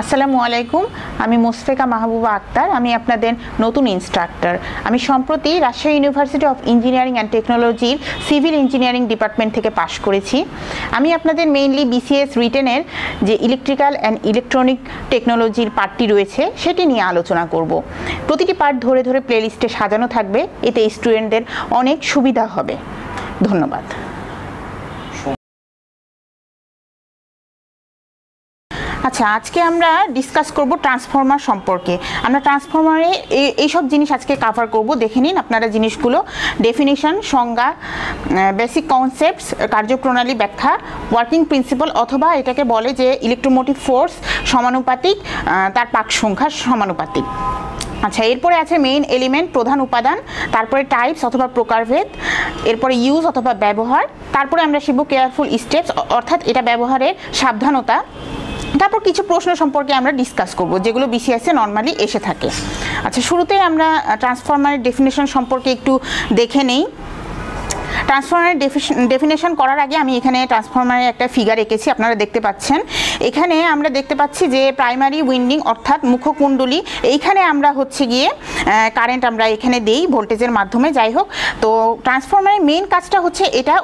আসসালামু আলাইকুম, আমি মোসফেকা মাহবুবা আক্তার, আমি আপনাদের নতুন ইনস্ট্রাক্টর আমি সম্প্রতি Rajshahi university of engineering and টেকনোলজির সিভিল ইঞ্জিনিয়ারিং ডিপার্টমেন্ট থেকে পাশ করেছি। আমি আপনাদের মেইনলি বিসিএস রিটেনের যে ইলেকট্রিক্যাল অ্যান্ড ইলেকট্রনিক টেকনোলজির পার্টটি রয়েছে, সেটি নিয়ে আলোচনা করব। প্রতিটি পার্ট ধরে ধরে প্লেলিস্টে সাজানো থাকবে, এতে স্টুডেন্টদের অনেক সুবিধা হবে। ধন্যবাদ। আচ্ছা আজকে আমরা ডিসকাস করব ট্রান্সফর্মার সম্পর্কে। আমরা ট্রান্সফর্মারে এইসব জিনিস আজকে কাভার করব। দেখে নিন আপনারা জিনিসগুলো। ডেফিনিশন সংজ্ঞা বেসিক কনসেপ্টস কার্যপ্রণালী ব্যাখ্যা ওয়ার্কিং প্রিন্সিপাল অথবা এটাকে বলে যে ইলেকট্রোমোটিভ ফোর্স সমানুপাতিক তার পাক সংখ্যার সমানুপাতিক। আচ্ছা এরপরে আছে মেইন এলিমেন্ট প্রধান উপাদান, তারপরে টাইপস অথবা প্রকারভেদ, এরপরে ইউজ অথবা ব্যবহার, তারপরে আমরা শিখব কেয়ারফুল স্টেপস অর্থাৎ এটা ব্যবহারের সাবধানতা। তারপর কিছু প্রশ্ন সম্পর্কে আমরা ডিসকাস করব, যেগুলো বিসিএসে নর্মালি এসে থাকে। আচ্ছা শুরুতেই আমরা ট্রান্সফরমারের ডেফিনেশন সম্পর্কে একটু দেখে নেই। ট্রান্সফরমারের ডেফিনেশন করার আগে আমি এখানে ট্রান্সফরমারের একটা ফিগার এঁকেছি, আপনারা দেখতে পাচ্ছেন। এখানে আমরা দেখতে পাচ্ছি যে প্রাইমারি উইন্ডিং অর্থাৎ মুখকুণ্ডলী, এইখানে আমরা হচ্ছে গিয়ে কারেন্ট আমরা এখানে দেই ভোল্টেজের মাধ্যমে, যাই হোক। তো ট্রান্সফরমারের মেন কাজটা হচ্ছে এটা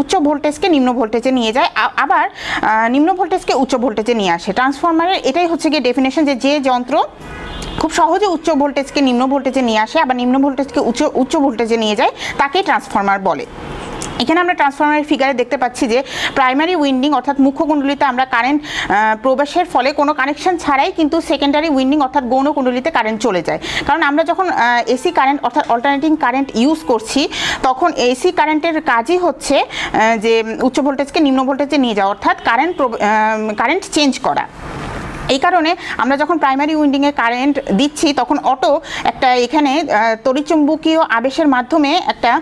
উচ্চ ভোল্টেজকে নিম্ন ভোল্টেজে নিয়ে যায় আবার নিম্ন ভোল্টেজকে উচ্চ ভোল্টেজে নিয়ে আসে। ট্রান্সফরমারের এটাই হচ্ছে গিয়ে ডেফিনেশন যে যে যন্ত্র খুব সহজে উচ্চ ভোল্টেজকে নিম্ন ভোল্টেজে নিয়ে আসে, আবার নিম্ন ভোল্টেজকে উচ্চ উচ্চ ভোল্টেজে নিয়ে যায় তাকে ট্রান্সফরমার বলে। এখানে আমরা ট্রান্সফরমারের ফিগারে দেখতে পাচ্ছি যে প্রাইমারি উইন্ডিং অর্থাৎ মুখ্যকুণ্ডলিতে আমরা কারেন্ট প্রবেশের ফলে কোনো কানেকশন ছাড়াই কিন্তু সেকেন্ডারি উইন্ডিং অর্থাৎ গৌণ কুণ্ডলিতে কারেন্ট চলে যায়। কারণ আমরা যখন এসি কারেন্ট অর্থাৎ অল্টারনেটিং কারেন্ট ইউজ করছি, তখন এসি কারেন্টের কাজই হচ্ছে যে উচ্চ ভোল্টেজকে নিম্ন ভোল্টেজে নিয়ে যাওয়া, অর্থাৎ কারেন্ট কারেন্ট চেঞ্জ করা। এই কারণে আমরা যখন প্রাইমারি উইন্ডিংয়ে কারেন্ট দিচ্ছি, তখন অটো একটা এখানে তড়িৎচুম্বকীয় আবেশের মাধ্যমে একটা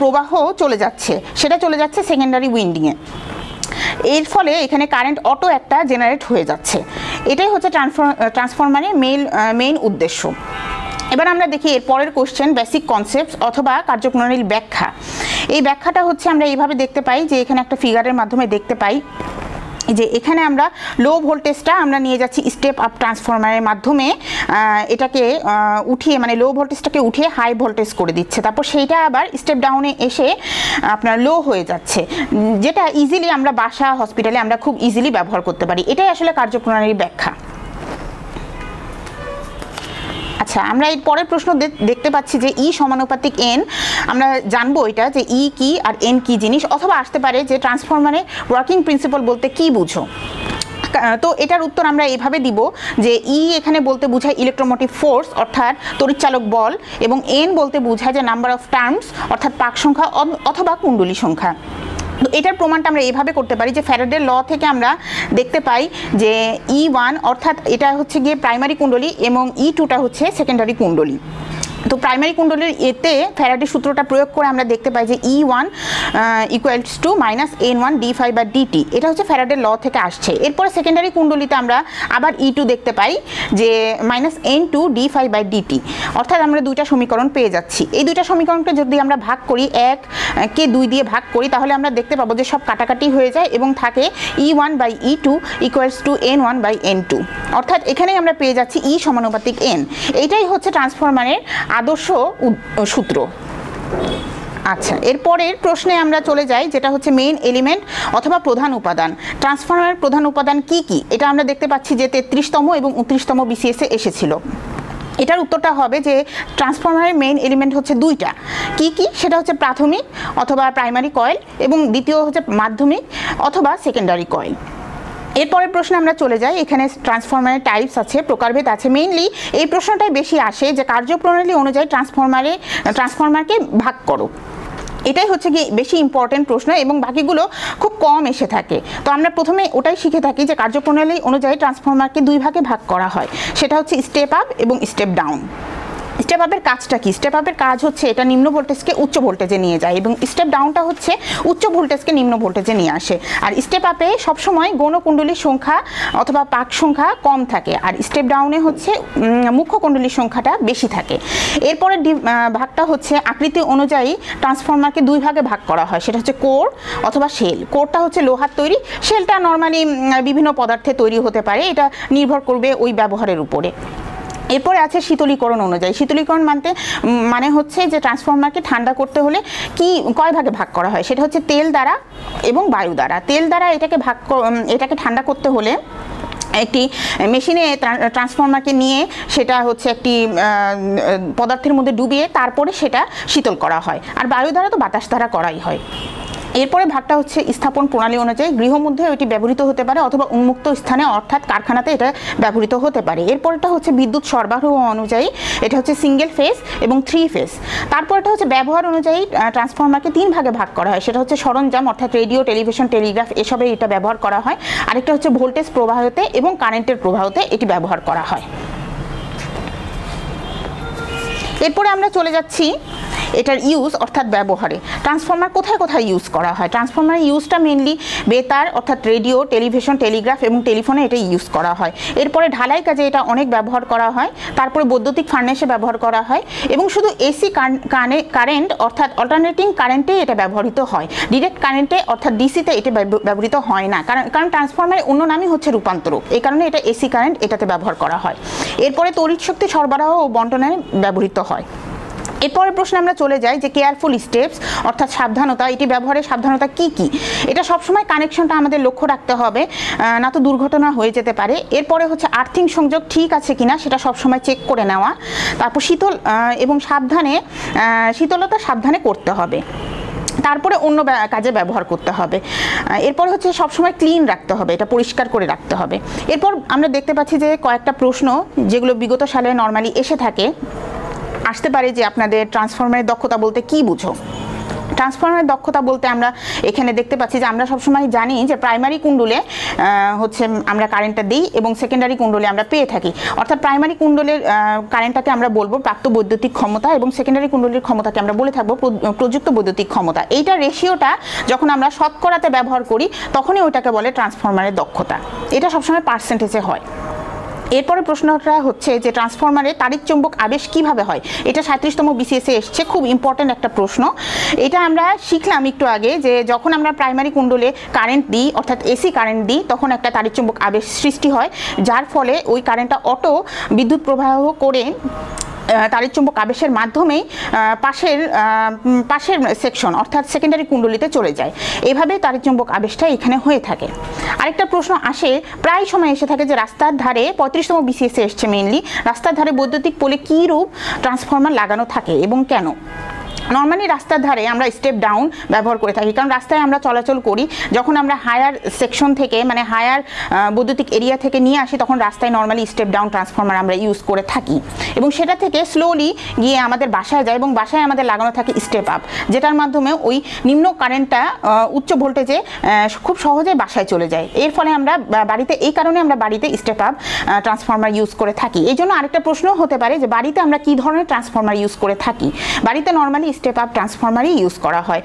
প্রবাহ চলে যাচ্ছে। সেটা চলে যাচ্ছে সেকেন্ডারি উইন্ডিংয়ে এর ফলে এখানে কারেন্ট অটো একটা জেনারেট হয়ে যাচ্ছে। এটাই হচ্ছে ট্রান্সফরমারের মেইন মেইন উদ্দেশ্য। এবার আমরা দেখি এর পরের কোশ্চেন বেসিক কনসেপ্ট অথবা কার্যপ্রণালীর ব্যাখ্যা। এই ব্যাখ্যাটা হচ্ছে আমরা এইভাবে দেখতে পাই যে এখানে একটা ফিগারের মাধ্যমে দেখতে পাই। যে এখানে আমরা লো ভোল্টেজটা আমরা নিয়ে যাচ্ছি স্টেপ আপ ট্রান্সফরমারের মাধ্যমে এটাকে উঠিয়ে মানে লো ভোল্টেজটাকে উঠিয়ে হাই ভোল্টেজ করে দিচ্ছে। তারপর সেইটা আবার স্টেপ ডাউনে এসে আপনার লো হয়ে যাচ্ছে। যেটা ইজিলি আমরা বাসা হসপিটালে আমরা খুব ইজিলি ব্যবহার করতে পারি। এটাই আসলে কার্যপ্রণালীর ব্যাখ্যা। আচ্ছা আমরা এর পরের প্রশ্ন দেখতে পাচ্ছি যে ই সমানুপাতিক এন আমরা জানব এটা যে ই কি আর এন কি জিনিস, অথবা আসতে পারে যে ট্রান্সফরমারে ওয়ার্কিং প্রিন্সিপাল বলতে কি বুঝো। তো এটার উত্তর আমরা এভাবে দিব যে ই এখানে বলতে বোঝায় ইলেকট্রোমোটিভ ফোর্স অর্থাৎ তড়িৎচালক বল, এবং এন বলতে বোঝায় যে নাম্বার অফ টার্মস অর্থাৎ পাক সংখ্যা অথবা কুণ্ডলী সংখ্যা। এটার প্রমাণটা আমরা এইভাবে করতে পারি যে ফ্যারাডের ল থেকে আমরা দেখতে পাই যে ই ওয়ান অর্থাৎ এটা হচ্ছে গিয়ে প্রাইমারি কুণ্ডলী এবং ই টুটা হচ্ছে সেকেন্ডারি কুণ্ডলী। তো প্রাইমারি কুণ্ডলীর এতে ফ্যারাডি সূত্রটা প্রয়োগ করে আমরা দেখতে পাই যে E one equals to minus N one D five বা ডিটি এটা হচ্ছে ফ্যারাডের ল থেকে আসছে। এরপরে সেকেন্ডারি কুণ্ডলিতে আমরা আবার ই টু দেখতে পাই যে minus N two D five by DT অর্থাৎ আমরা দুইটা সমীকরণ পেয়ে যাচ্ছি। এই দুইটা সমীকরণকে যদি আমরা ভাগ করি, এক, কে দুই দিয়ে ভাগ করি, তাহলে আমরা দেখতে পাবো যে সব কাটাকাটি হয়ে যায় এবং থাকে E one by E two equals to N one by N two অর্থাৎ এখানেই আমরা পেয়ে যাচ্ছি ই সমানুপাতিক এন এইটাই হচ্ছে ট্রান্সফরমারের আদর্শ সূত্র। আচ্ছা এরপরের প্রশ্নে আমরা চলে যাই, যেটা হচ্ছে মেইন এলিমেন্ট অথবা প্রধান উপাদান। ট্রান্সফরমারের প্রধান উপাদান কি কি? এটা আমরা দেখতে পাচ্ছি যে তেত্রিশতম এবং উনত্রিশতম বিসিএসে এসেছিল। এটার উত্তরটা হবে যে ট্রান্সফরমারের মেইন এলিমেন্ট হচ্ছে দুইটা। কি কি? সেটা হচ্ছে প্রাথমিক অথবা প্রাইমারি কয়েল এবং দ্বিতীয় হচ্ছে মাধ্যমিক অথবা সেকেন্ডারি কয়েল এরপরের প্রশ্নে আমরা চলে যাই। এখানে ট্রান্সফরমারের টাইপস আছে, প্রকারভেদ আছে। মেইনলি এই প্রশ্নটাই বেশি আসে যে কার্যপ্রণালী অনুযায়ী ট্রান্সফরমারে ট্রান্সফরমারকে ভাগ করো। এটাই হচ্ছে কি বেশি ইম্পর্টেন্ট প্রশ্ন এবং বাকিগুলো খুব কম এসে থাকে। তো আমরা প্রথমে ওটাই শিখে থাকি যে কার্যপ্রণালী অনুযায়ী ট্রান্সফরমারকে দুই ভাগে ভাগ করা হয়। সেটা হচ্ছে স্টেপ আপ এবং স্টেপ ডাউন স্টেপ আপের কাজটা কি? স্টেপ আপের কাজ হচ্ছে এটা নিম্ন ভোল্টেজকে উচ্চ ভোল্টেজে নিয়ে যায় এবং স্টেপ ডাউনটা হচ্ছে উচ্চ ভোল্টেজকে নিম্ন ভোল্টেজে নিয়ে আসে। আর স্টেপ আপে সবসময় গৌণকুণ্ডলীর সংখ্যা অথবা পাক সংখ্যা কম থাকে আর স্টেপ ডাউনে হচ্ছে মুখ্য কুণ্ডলীর সংখ্যাটা বেশি থাকে। এরপরে ভাগটা হচ্ছে আকৃতি অনুযায়ী ট্রান্সফর্মারকে দুই ভাগে ভাগ করা হয়। সেটা হচ্ছে কোর অথবা শেল কোরটা হচ্ছে লোহার তৈরি। শেলটা নর্মালি বিভিন্ন পদার্থে তৈরি হতে পারে। এটা নির্ভর করবে ওই ব্যবহারের উপরে। এরপরে আছে শীতলীকরণ অনুযায়ী। শীতলীকরণ মানতে মানে হচ্ছে যে ট্রান্সফরমারকে ঠান্ডা করতে হলে কি, কয় ভাগে ভাগ করা হয়? সেটা হচ্ছে তেল দ্বারা এবং বায়ু দ্বারা। তেল দ্বারা এটাকে ভাগ এটাকে ঠান্ডা করতে হলে একটি মেশিনে ট্রান্সফর্মারকে নিয়ে সেটা হচ্ছে একটি পদার্থের মধ্যে ডুবিয়ে তারপরে সেটা শীতল করা হয়। আর বায়ু দ্বারা তো বাতাস দ্বারা করাই হয়। এরপরে ভাগটা হচ্ছে স্থাপন প্রণালী অনুযায়ী গৃহমধ্যে এটি ব্যবহৃত হতে পারে অথবা উন্মুক্ত স্থানে, অর্থাৎ কারখানাতে এটা ব্যবহৃত হতে পারে। এরপরটা হচ্ছে বিদ্যুৎ সরবরাহ অনুযায়ী, এটা হচ্ছে সিঙ্গেল ফেস এবং থ্রি ফেজ তারপরটা হচ্ছে ব্যবহার অনুযায়ী ট্রান্সফরমারকে তিন ভাগে ভাগ করা হয়। সেটা হচ্ছে সরঞ্জাম, অর্থাৎ রেডিও টেলিভিশন টেলিগ্রাফ এসবে এটা ব্যবহার করা হয়। আরেকটা হচ্ছে ভোল্টেজ প্রবাহতে এবং কারেন্টের প্রবাহতে এটি ব্যবহার করা হয়। এরপরে আমরা চলে যাচ্ছি এটার ইউজ অর্থাৎ ব্যবহারে। ট্রান্সফর্মার কোথায় কোথায় ইউজ করা হয়? ট্রান্সফরমারের ইউজটা মেনলি বেতার অর্থাৎ রেডিও টেলিভিশন টেলিগ্রাফ এবং টেলিফোনে এটা ইউজ করা হয়। এরপরে ঢালাই কাজে এটা অনেক ব্যবহার করা হয়। তারপরে বৈদ্যুতিক ফার্নেসে ব্যবহার করা হয় এবং শুধু এসি কানে কারেন্ট অর্থাৎ অল্টারনেটিং কারেন্টে এটা ব্যবহৃত হয়। ডিরেক্ট কারেন্টে অর্থাৎ ডিসিতে এটা ব্যবহৃত হয় না। কারণ কারণ ট্রান্সফর্মারের অন্য নামই হচ্ছে রূপান্তরক এই কারণে এটা এসি কারেন্ট এটাতে ব্যবহার করা হয়। এরপরে তড়িৎ শক্তি সরবরাহ ও বন্টনে ব্যবহৃত হয়। এরপরের প্রশ্নে আমরা চলে যাই যে কেয়ারফুল স্টেপস অর্থাৎ সাবধানতা, এটি ব্যবহারের সাবধানতা কি কি? এটা সবসময় কানেকশনটা আমাদের লক্ষ্য রাখতে হবে না তো দুর্ঘটনা হয়ে যেতে পারে। এরপরে হচ্ছে আর্থিং সংযোগ ঠিক আছে কিনা সেটা সবসময় চেক করে নেওয়া। তারপর শীতল এবং সাবধানে শীতলতা সাবধানে করতে হবে। তারপরে অন্য কাজে ব্যবহার করতে হবে। এরপর হচ্ছে সবসময় ক্লিন রাখতে হবে, এটা পরিষ্কার করে রাখতে হবে। এরপর আমরা দেখতে পাচ্ছি যে কয়েকটা প্রশ্ন যেগুলো বিগত সালে নর্মালি এসে থাকে। আসতে পারে যে আপনাদের ট্রান্সফরমারের দক্ষতা বলতে কি বুঝো? ট্রান্সফরমারের দক্ষতা বলতে আমরা এখানে দেখতে পাচ্ছি যে আমরা সবসময় জানি যে প্রাইমারি কুণ্ডলে হচ্ছে আমরা কারেন্টটা দিই এবং সেকেন্ডারি কুণ্ডলে আমরা পেয়ে থাকি। অর্থাৎ প্রাইমারি কুণ্ডলের কারেন্টটাকে আমরা বলব প্রাপ্ত বৈদ্যুতিক ক্ষমতা এবং সেকেন্ডারি কুণ্ডলীর ক্ষমতাকে আমরা বলে থাকব প্রযুক্ত বৈদ্যুতিক ক্ষমতা। এইটা রেশিওটা যখন আমরা শতকরাতে ব্যবহার করি, তখনই ওইটাকে বলে ট্রান্সফর্মারের দক্ষতা। এটা সবসময় পার্সেন্টেজে হয়। এরপরে প্রশ্নটা হচ্ছে যে ট্রান্সফরমারে তারিখ চুম্বক আবেশ কীভাবে হয়? এটা সাঁত্রিশতম বিসিএসে এসছে, খুব ইম্পর্ট্যান্ট একটা প্রশ্ন। এটা আমরা শিখলাম একটু আগে যে যখন আমরা প্রাইমারি কুণ্ডলে কারেন্ট দিই, অর্থাৎ এসি কারেন্ট দিই, তখন একটা তারিখ চুম্বক আবেশ সৃষ্টি হয়। যার ফলে ওই কারেন্টটা অটো বিদ্যুৎ প্রবাহ করে তারের চুম্বক আবেশের মাধ্যমেই পাশের পাশের সেকশন অর্থাৎ সেকেন্ডারি কুণ্ডলিতে চলে যায়। এভাবে তারের চুম্বক আবেশটা এখানে হয়ে থাকে। আরেকটা প্রশ্ন আসে, প্রায় সময় এসে থাকে যে রাস্তার ধারে পঁয়ত্রিশতম বিসিএসে এসছে মেইনলি রাস্তার ধারে বৈদ্যুতিক পোলে কী রূপ ট্রান্সফর্মার লাগানো থাকে এবং কেন? নর্মালি রাস্তার ধারে আমরা স্টেপ ডাউন ব্যবহার করে থাকি। কারণ রাস্তায় আমরা চলাচল করি, যখন আমরা হায়ার সেকশন থেকে মানে হায়ার বৈদ্যুতিক এরিয়া থেকে নিয়ে আসি, তখন রাস্তায় নর্মালি স্টেপ ডাউন ট্রান্সফরমার আমরা ইউজ করে থাকি। এবং সেটা থেকে স্লোলি গিয়ে আমাদের বাসায় যায় এবং বাসায় আমাদের লাগানো থাকে স্টেপ আপ যেটার মাধ্যমে ওই নিম্ন কারেন্টটা উচ্চ ভোল্টেজে খুব সহজে বাসায় চলে যায়। এর ফলে আমরা বাড়িতে, এই কারণে আমরা বাড়িতে স্টেপ আপ ট্রান্সফরমার ইউজ করে থাকি। এই জন্য আরেকটা প্রশ্ন হতে পারে যে বাড়িতে আমরা কি ধরনের ট্রান্সফরমার ইউজ করে থাকি? বাড়িতে নর্মালি স্টেপ আপ ট্রান্সফরমারই ইউজ করা হয়।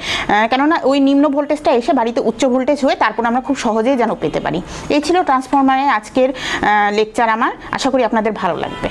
কেননা ওই নিম্ন ভোল্টেজটা এসে বাড়িতে উচ্চ ভোল্টেজ হয়ে তারপর আমরা খুব সহজেই যেন পেতে পারি। এই ছিল ট্রান্সফরমারের আজকের লেকচার আমার। আশা করি আপনাদের ভালো লাগবে।